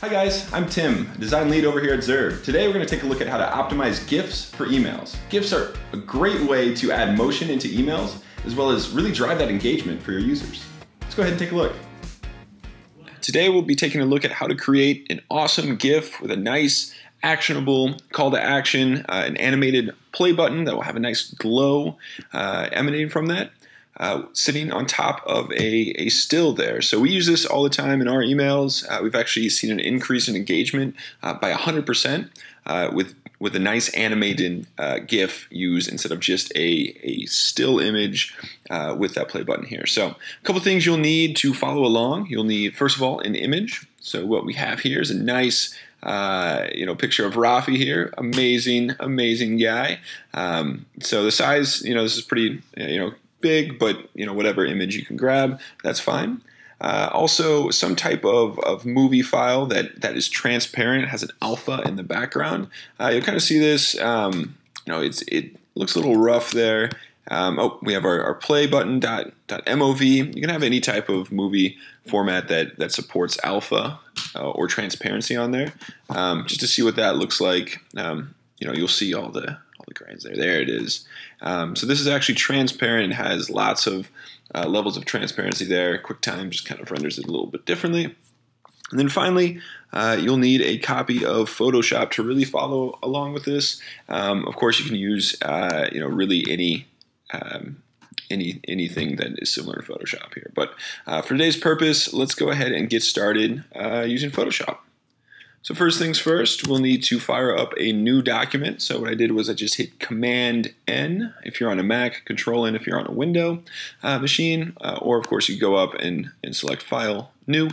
Hi guys, I'm Tim, design lead over here at Zurb. Today we're going to take a look at how to optimize GIFs for emails. GIFs are a great way to add motion into emails, as well as really drive that engagement for your users. Let's go ahead and take a look. Today we'll be taking a look at how to create an awesome GIF with a nice actionable call to action, uh, an animated play button that will have a nice glow uh, emanating from that uh, sitting on top of a, a still there. So we use this all the time in our emails. Uh, we've actually seen an increase in engagement uh, by 100% uh, with with a nice animated uh, GIF used instead of just a, a still image uh, with that play button here. So a couple things you'll need to follow along. You'll need, first of all, an image. So what we have here is a nice uh, you know, picture of Rafi here. Amazing, amazing guy. Um, so the size, you know, this is pretty, you know, big, but you know whatever image you can grab, that's fine. Uh, also, some type of, of movie file that, that is transparent, has an alpha in the background. Uh, you'll kind of see this. Um, you know, it's it looks a little rough there. Um, oh, we have our, our play button dot, dot MOV. You can have any type of movie format that that supports alpha uh, or transparency on there, um, just to see what that looks like. Um, you know, you'll see all the grains there. There it is. Um, so this is actually transparent and has lots of uh, levels of transparency there. QuickTime just kind of renders it a little bit differently. And then finally, uh, you'll need a copy of Photoshop to really follow along with this. Um, of course, you can use uh, you know really any um, any anything that is similar to Photoshop here. But uh, for today's purpose, let's go ahead and get started uh, using Photoshop. So first things first, we'll need to fire up a new document. So what I did was I just hit Command N if you're on a Mac, Control N if you're on a window uh, machine, uh, or of course you go up and, and select File, New.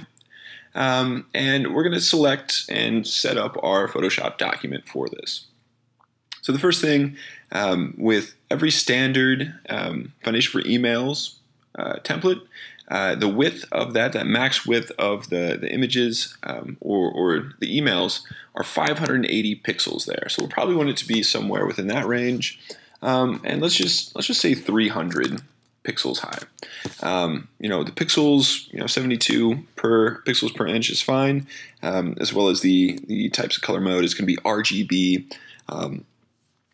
Um, and we're going to select and set up our Photoshop document for this. So the first thing um, with every standard um, Foundation for Emails uh, template, uh, the width of that, that max width of the, the images um, or, or the emails are 580 pixels there. So we'll probably want it to be somewhere within that range. Um, and let's just let's just say 300 pixels high. Um, you know, the pixels, you know, 72 per pixels per inch is fine, um, as well as the, the types of color mode is going to be RGB. Um,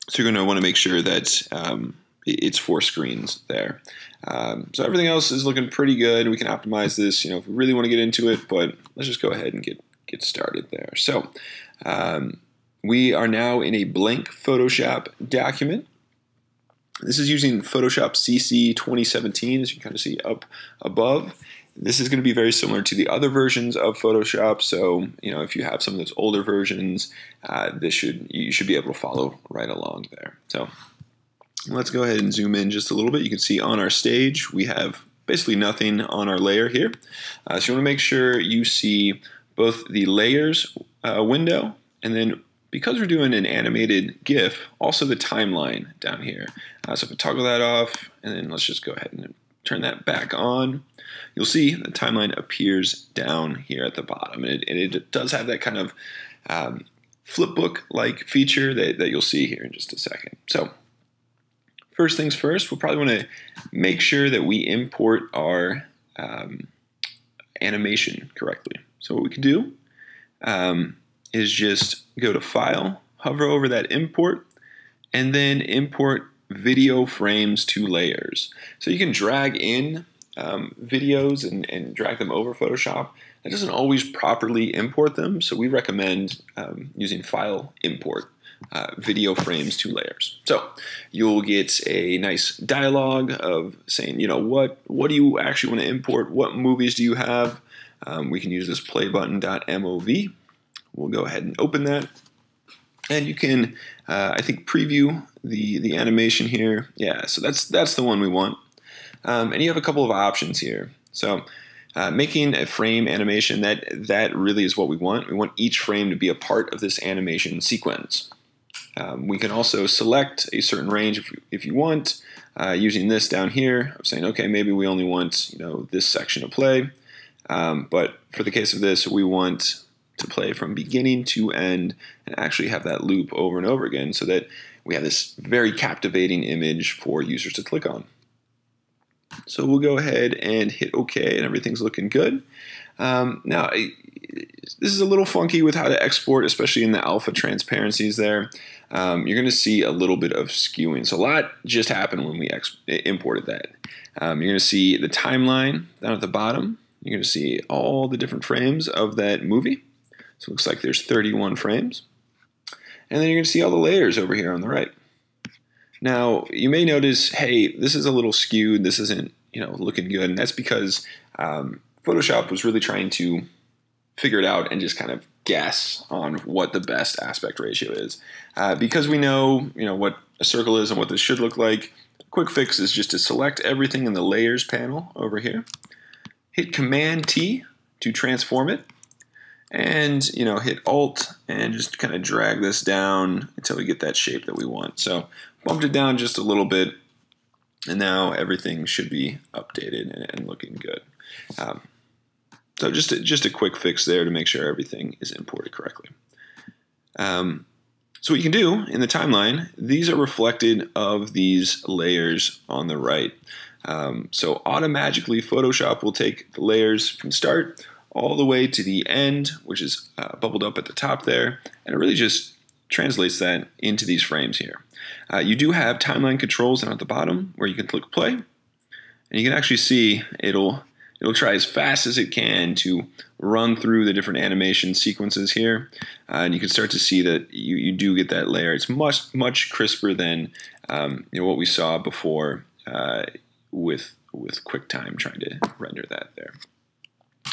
so you're going to want to make sure that um, it's for screens there. Um, so everything else is looking pretty good. We can optimize this, you know, if we really want to get into it, but let's just go ahead and get, get started there. So um, we are now in a blank Photoshop document. This is using Photoshop CC 2017, as you can kind of see up above. This is going to be very similar to the other versions of Photoshop. So, you know, if you have some of those older versions, uh, this should you should be able to follow right along there. So Let's go ahead and zoom in just a little bit. You can see on our stage we have basically nothing on our layer here. Uh, so you want to make sure you see both the layers uh, window and then because we're doing an animated GIF, also the timeline down here. Uh, so if I toggle that off and then let's just go ahead and turn that back on, you'll see the timeline appears down here at the bottom. And it, and it does have that kind of um, flipbook-like feature that, that you'll see here in just a second. So first things first, we'll probably want to make sure that we import our um, animation correctly. So what we can do um, is just go to File, hover over that import, and then import video frames to layers. So you can drag in um, videos and, and, drag them over Photoshop. That doesn't always properly import them, so we recommend um, using File Import uh, video frames to layers. So you'll get a nice dialogue of saying, you know, what what do you actually want to import? What movies do you have? Um, we can use this play button.mov. We'll go ahead and open that. And you can, uh, I think, preview the, the animation here. Yeah, so that's, that's the one we want. Um, and you have a couple of options here. So uh, making a frame animation, that, that really is what we want. We want each frame to be a part of this animation sequence. Um, we can also select a certain range if, if you want. Uh, using this down here, I'm saying, okay, maybe we only want you know this section to play. Um, but for the case of this, we want to play from beginning to end and actually have that loop over and over again so that we have this very captivating image for users to click on. So we'll go ahead and hit OK, and everything's looking good. Um, now, this is a little funky with how to export, especially in the alpha transparencies there. Um, you're going to see a little bit of skewing. So a lot just happened when we imported that. Um, you're going to see the timeline down at the bottom. You're going to see all the different frames of that movie. So it looks like there's 31 frames. And then you're going to see all the layers over here on the right. Now, you may notice, hey, this is a little skewed. This isn't, you know, looking good. And that's because um, Photoshop was really trying to figure it out and just kind of guess on what the best aspect ratio is. Uh, because we know, you know, what a circle is and what this should look like, quick fix is just to select everything in the layers panel over here, hit Command T to transform it, and you know hit Alt and just kind of drag this down until we get that shape that we want. So bumped it down just a little bit, and now everything should be updated and, and looking good. Um, so just a, just a quick fix there to make sure everything is imported correctly. Um, so what you can do in the timeline, these are reflected of these layers on the right. Um, so automatically Photoshop will take the layers from start all the way to the end, which is uh, bubbled up at the top there, and it really just translates that into these frames here. Uh, you do have timeline controls down at the bottom where you can click play, and you can actually see it'll it'll try as fast as it can to run through the different animation sequences here, uh, and you can start to see that you, you do get that layer. It's much much crisper than um, you know, what we saw before uh, with with QuickTime trying to render that there.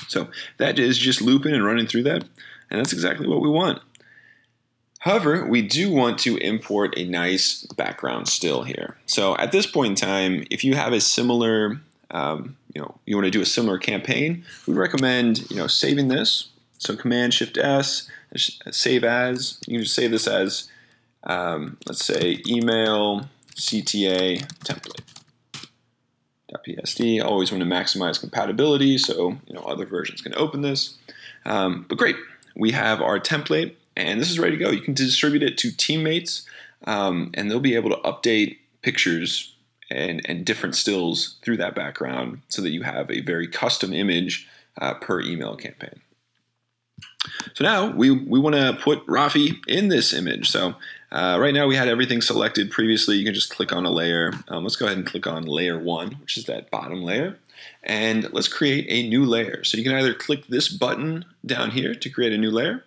So that is just looping and running through that, and that's exactly what we want. However, we do want to import a nice background still here. So at this point in time, if you have a similar, um, you know, you want to do a similar campaign, we recommend, you know, saving this. So Command Shift S, save as. You can just save this as, um, let's say, email CTA template. .psd. Always want to maximize compatibility, so you know other versions can open this. Um, but great, we have our template, and this is ready to go. You can distribute it to teammates, um, and they'll be able to update pictures and, and different stills through that background, so that you have a very custom image uh, per email campaign. So now we, we want to put Rafi in this image. So uh, right now we had everything selected previously. You can just click on a layer. Um, let's go ahead and click on layer one, which is that bottom layer. And let's create a new layer. So you can either click this button down here to create a new layer,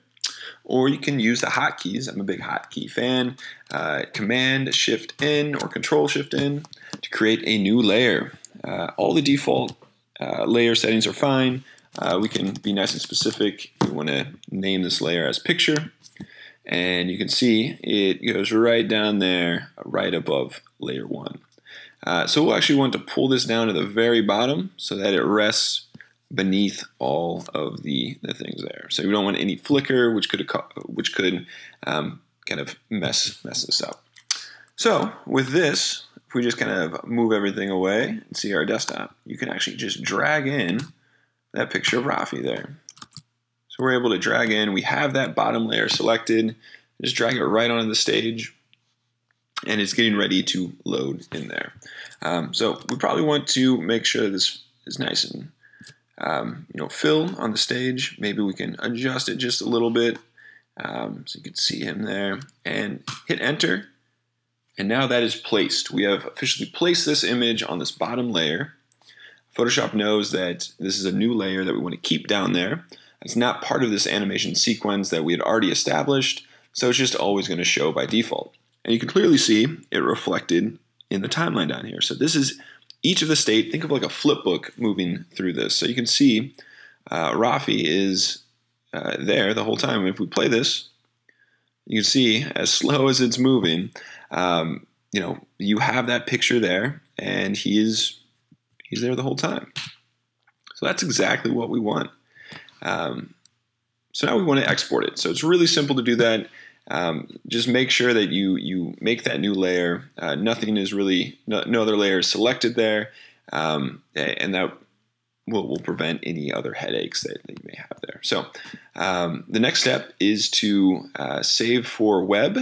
or you can use the hotkeys. I'm a big hotkey fan. Uh, Command Shift N or Control Shift N to create a new layer. Uh, all the default uh, layer settings are fine. Uh, we can be nice and specific. We want to name this layer as picture. And you can see it goes right down there, right above layer one. Uh, so we'll actually want to pull this down to the very bottom so that it rests beneath all of the, the things there. So we don't want any flicker, which could which could um, kind of mess mess this up. So with this, if we just kind of move everything away and see our desktop, you can actually just drag in that picture of Rafi there. So we're able to drag in, we have that bottom layer selected, just drag it right onto the stage, and it's getting ready to load in there. Um, so we probably want to make sure this is nice and um, you know fill on the stage. Maybe we can adjust it just a little bit um, so you can see him there, and hit enter. And now that is placed. We have officially placed this image on this bottom layer. Photoshop knows that this is a new layer that we want to keep down there. It's not part of this animation sequence that we had already established, so it's just always going to show by default. And you can clearly see it reflected in the timeline down here. So this is each of the state, think of like a flip book moving through this. So you can see uh, Rafi is uh, there the whole time. If we play this, you can see as slow as it's moving, um, you know, you have that picture there, and he is He's there the whole time. So that's exactly what we want. Um, so now we want to export it. So it's really simple to do that. Um, just make sure that you you make that new layer. Uh, nothing is really no, no, other layer is selected there, um, and that will, will prevent any other headaches that, that you may have there. So um, the next step is to uh, save for web,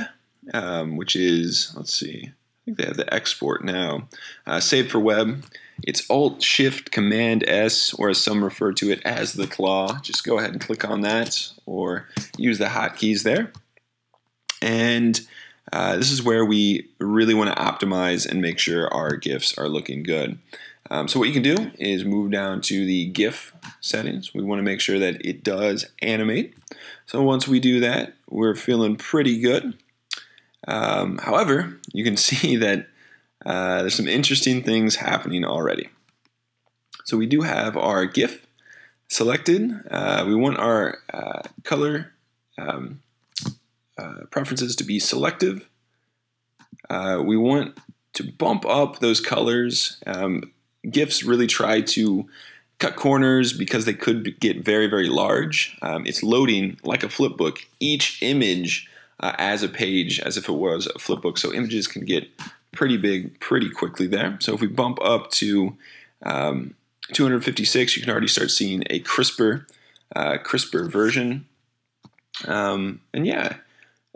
um, which is let's see, I think they have the export now. Uh, save for web. It's Alt Shift Command S, or as some refer to it as the claw. Just go ahead and click on that, or use the hotkeys there. And uh, this is where we really want to optimize and make sure our GIFs are looking good. Um, so what you can do is move down to the GIF settings. We want to make sure that it does animate. So once we do that, we're feeling pretty good. Um, however, you can see that uh, there's some interesting things happening already. So we do have our GIF selected. Uh, we want our uh, color um, uh, preferences to be selective. Uh, we want to bump up those colors. Um, GIFs really try to cut corners because they could get very, very large. Um, it's loading like a flipbook each image uh, as a page as if it was a flipbook. So images can get pretty big pretty quickly there. So if we bump up to um, 256, you can already start seeing a crisper, uh, crisper version. Um, and yeah,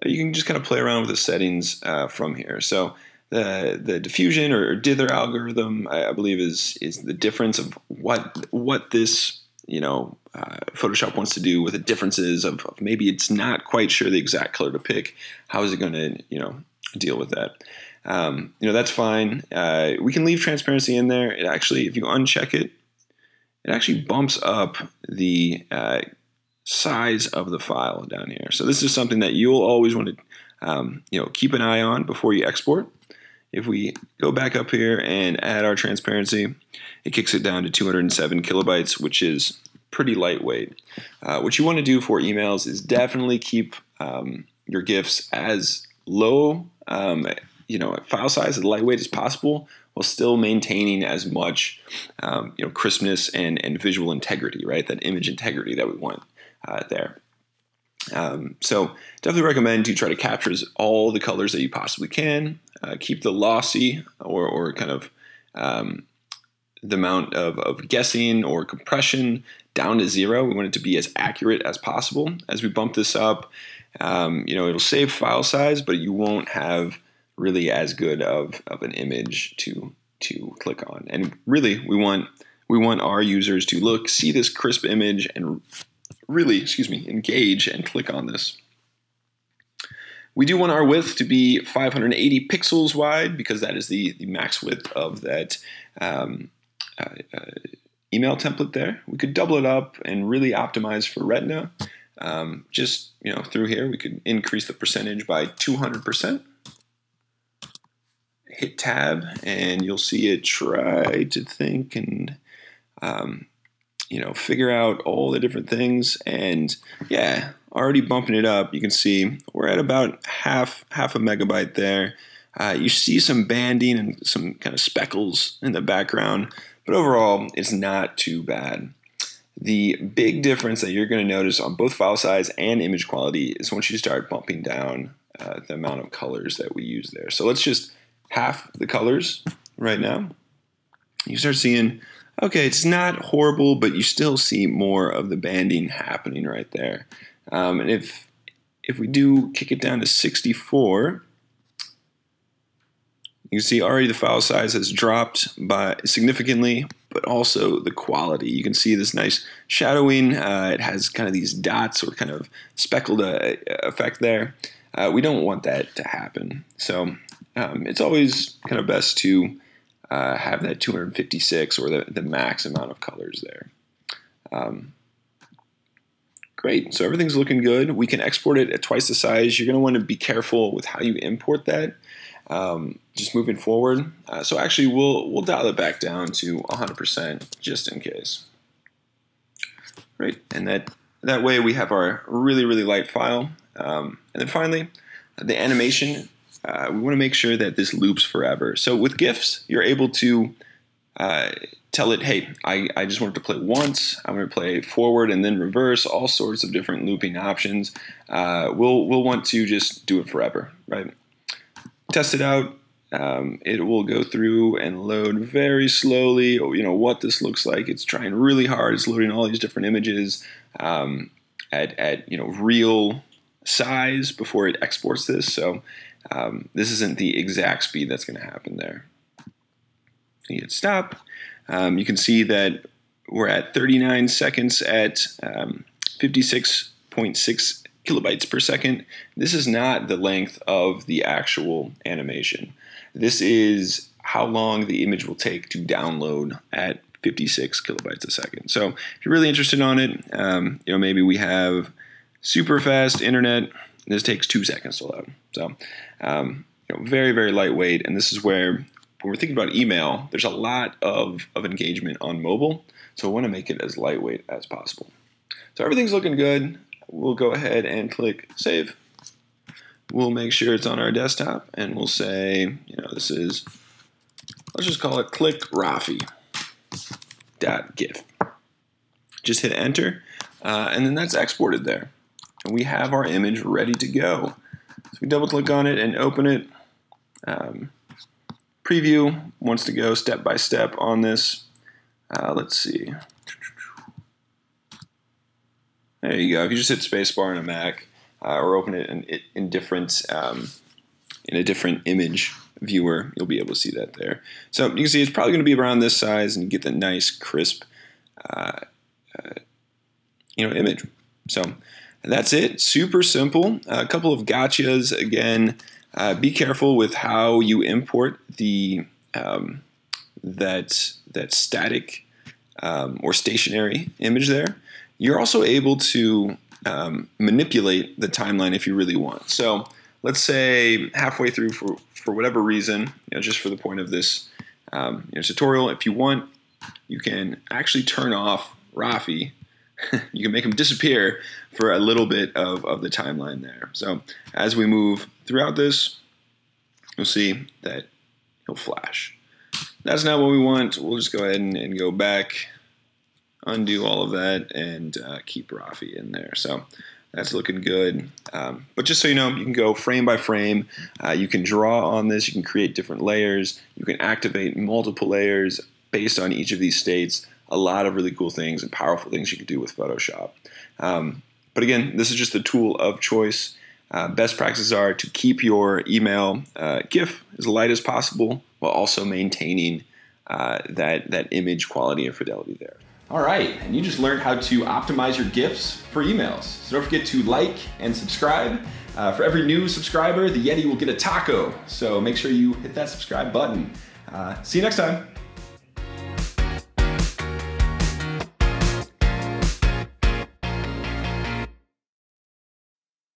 you can just kind of play around with the settings uh, from here. So the the diffusion or dither algorithm, I, I, believe, is is the difference of what what this you know uh, Photoshop wants to do with the differences of, of, maybe it's not quite sure the exact color to pick. How is it going to you know deal with that? Um, you know that's fine. Uh, we can leave transparency in there. It actually, if you uncheck it, it actually bumps up the uh, size of the file down here. So this is something that you'll always want to um, you know keep an eye on before you export. If we go back up here and add our transparency, it kicks it down to 207 kilobytes, which is pretty lightweight. Uh, what you want to do for emails is definitely keep um, your GIFs as low, um, you know, file size as lightweight as possible, while still maintaining as much, um, you know, crispness and and visual integrity, right? That image integrity that we want uh, there. Um, so definitely recommend you try to capture all the colors that you possibly can. Uh, keep the lossy or, or kind of um, the amount of, of guessing or compression down to zero. We want it to be as accurate as possible. As we bump this up, um, you know, it'll save file size, but you won't have really as good of, of an image to to click on. And really, we want we want our users to look, see this crisp image, and really, excuse me, engage and click on this. We do want our width to be 580 pixels wide because that is the, the max width of that um, uh, uh, email template there. We could double it up and really optimize for Retina. Um, just you know through here, we could increase the percentage by 200%. Hit tab and you'll see it try to think and um, you know, figure out all the different things. And yeah, already bumping it up. You can see we're at about half half a megabyte there. Uh, you see some banding and some kind of speckles in the background, but overall, it's not too bad. The big difference that you're going to notice on both file size and image quality is once you start bumping down uh, the amount of colors that we use there. So let's just half the colors right now. You start seeing okay, it's not horrible, but you still see more of the banding happening right there. Um, and if if we do kick it down to 64, you can see already the file size has dropped by significantly, but also the quality. You can see this nice shadowing. Uh, it has kind of these dots or kind of speckled uh, effect there. Uh, we don't want that to happen. So um, it's always kind of best to uh, have that 256 or the, the max amount of colors there. Um, great, so everything's looking good. We can export it at twice the size. You're going to want to be careful with how you import that. Um, just moving forward. Uh, so actually, we'll we'll dial it back down to 100% just in case. Right, and that that way we have our really really light file. Um, and then finally, the animation uh, we want to make sure that this loops forever. So with GIFs, you're able to uh, tell it, hey, I, I just want to play once. I'm going to play forward and then reverse, all sorts of different looping options. Uh, we'll, we'll want to just do it forever, right? Test it out. Um, it will go through and load very slowly, you know, what this looks like. It's trying really hard. It's loading all these different images um, at, at, you know, real size before it exports this. So um, this isn't the exact speed that's going to happen there. You hit stop. Um, you can see that we're at 39 seconds at um, 56.6 kilobytes per second. This is not the length of the actual animation. This is how long the image will take to download at 56 kilobytes a second. So if you're really interested on it, um, you know maybe we have super fast internet. This takes two seconds to load. So um, you know, very very lightweight, and this is where when we're thinking about email, there's a lot of, of engagement on mobile. So I want to make it as lightweight as possible. So everything's looking good. We'll go ahead and click save. We'll make sure it's on our desktop and we'll say, you know, this is, let's just call it click Rafi dot gif. Just hit enter uh, and then that's exported there. And we have our image ready to go. So we double click on it and open it. Um, preview wants to go step by step on this. Uh, let's see. There you go. If you just hit spacebar on a Mac uh, or open it in, in different um, in a different image viewer, you'll be able to see that there. So you can see it's probably going to be around this size, and get the nice crisp, uh, uh, you know, image. So that's it. Super simple. a couple of gotchas again. Uh, be careful with how you import the um, that that static um, or stationary image there. You're also able to um, manipulate the timeline if you really want. So let's say halfway through for, for whatever reason, you know, just for the point of this um, you know, tutorial, if you want, you can actually turn off Rafi. you can make him disappear for a little bit of, of the timeline there. So as we move throughout this, you'll see that he'll flash. That's not what we want. We'll just go ahead and, and go back, undo all of that, and uh, keep Rafi in there. So that's looking good. Um, but just so you know, you can go frame by frame. Uh, you can draw on this. You can create different layers. You can activate multiple layers based on each of these states. A lot of really cool things and powerful things you can do with Photoshop. Um, but again, this is just the tool of choice. Uh, best practices are to keep your email uh, GIF as light as possible while also maintaining uh, that, that image quality and fidelity there. All right, and you just learned how to optimize your GIFs for emails. So don't forget to like and subscribe. Uh, for every new subscriber, the Yeti will get a taco. So make sure you hit that subscribe button. Uh, see you next time.